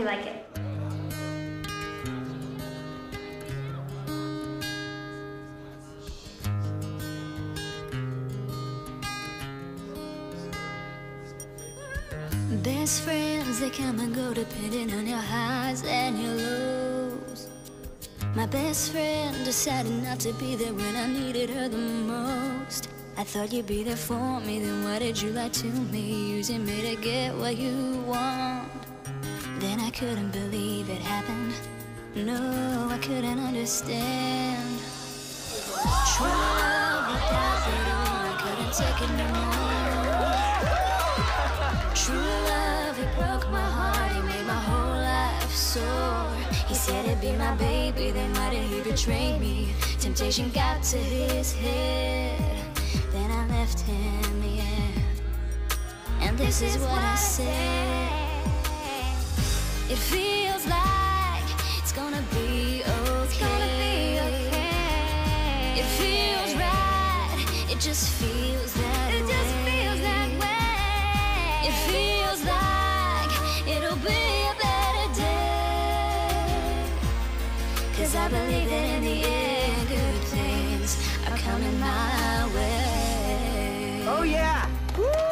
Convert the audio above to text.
you like it. Best friends, they come and go depending on your highs and your lows. My best friend decided not to be there when I needed her the most. I thought you'd be there for me, then why did you lie to me? Using me to get what you want. Then I couldn't believe it happened. No, I couldn't understand. True love without it all, I couldn't take it no more. True love, it broke my heart, it made my whole life sore. He said he'd be my baby, then why did he betray me? Temptation got to his head, then I left him, yeah. And this is what I said. It feels like it's gonna be okay. It feels right, it just feels that It just feels that way. it feels like it'll be a better day. Cause I believe that in the end, good things are coming my way. Oh yeah! Woo!